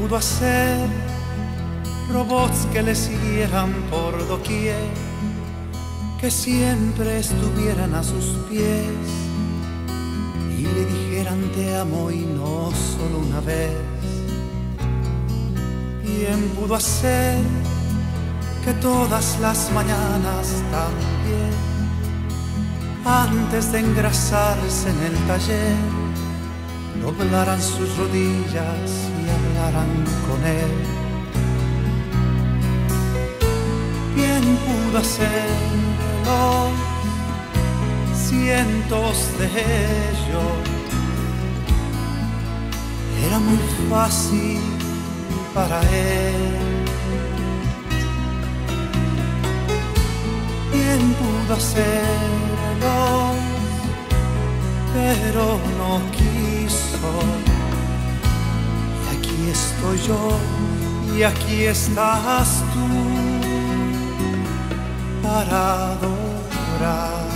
pudo hacer robots que le siguieran por doquier, que siempre estuvieran a sus pies y le dijeran te amo y no solo una vez. ¿Quién pudo hacer que todas las mañanas también, antes de engrasarse en el taller, doblaran sus rodillas con él? ¿Quién pudo hacerlo? Cientos de ellos. Era muy fácil para él. ¿Quién pudo hacerlo? Pero no quiso. Estoy yo y aquí estás tú para adorar.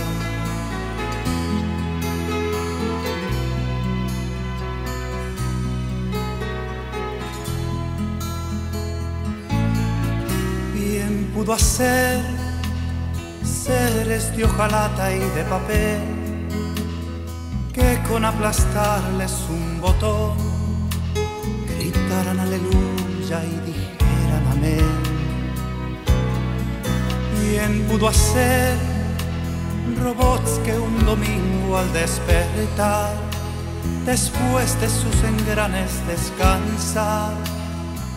Bien pudo hacer seres de hojalata y de papel que con aplastarles un botón gritaran aleluya y dijeran amén. Bien pudo hacer robots que un domingo al despertar, después de sus engranes descansar,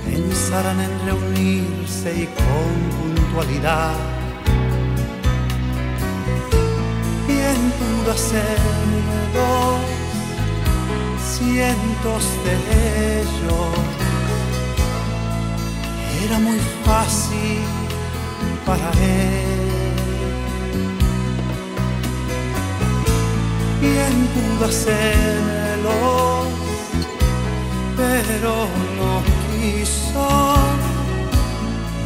pensaran en reunirse y con puntualidad. Bien pudo hacerlo, cientos de ellos. Era muy fácil para él. Bien pudo hacerlo, pero no quiso.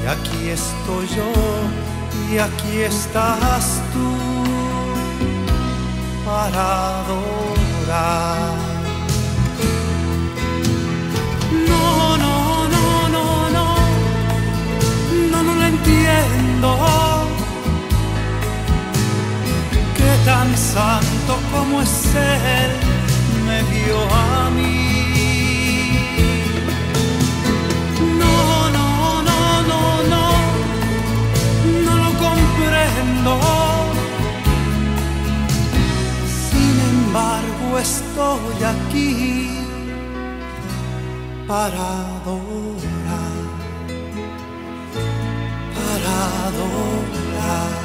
Y aquí estoy yo, y aquí estás tú para adorar. Santo como es Él me dio a mí. No, no, no, no, no, no lo comprendo. Sin embargo estoy aquí para adorar, para adorar,